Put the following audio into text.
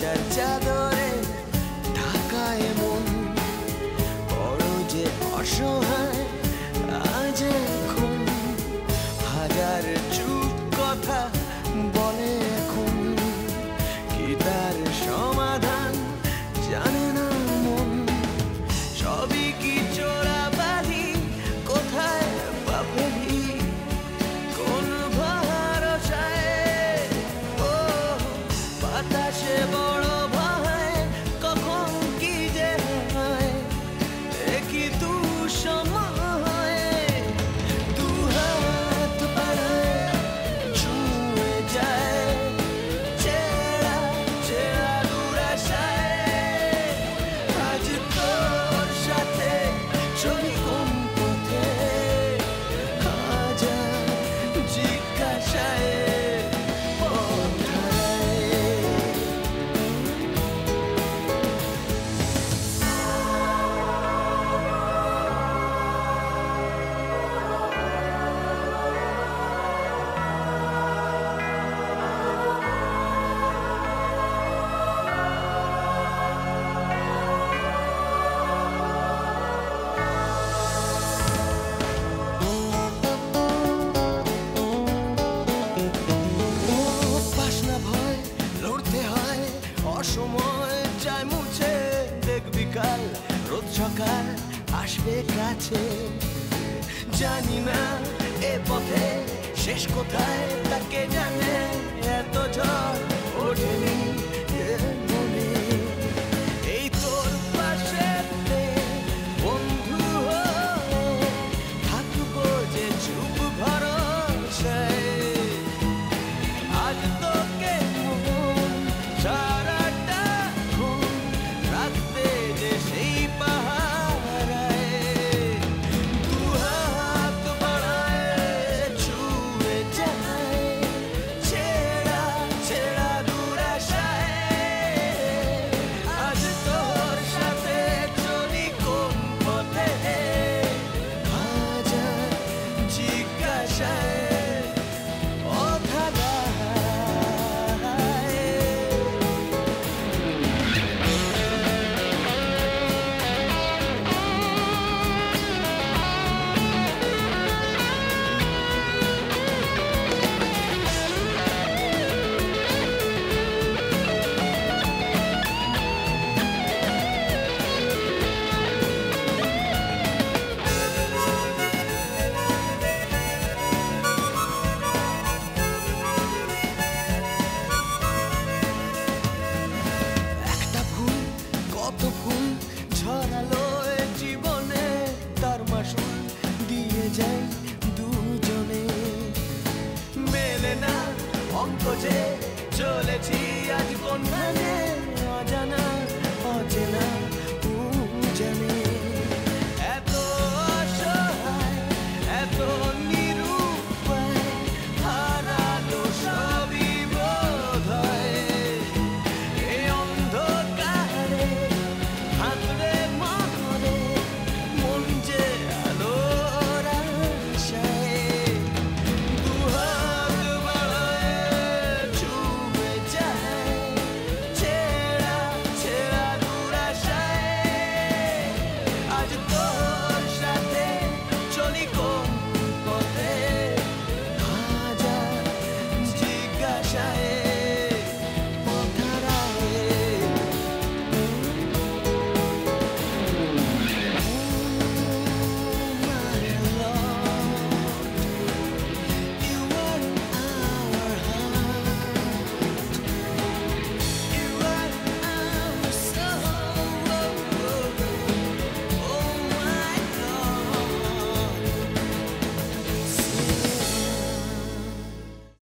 চাদরে ঢাকায় মন। বড় যে অসহায় আজ এখন হাজার চুপ কথা বলে এখন কি তার সমাধান জানে না মন। সবই কি অসময় যায় মুছে, দেখবি কাল রোদ সকাল আসবে কাছে। জানি না এ পথে শেষ কোথায়, তাকে যায় দুজনে মেলে না অঙ্ক যে চলেছি আজ কোন অজানা অচেনা।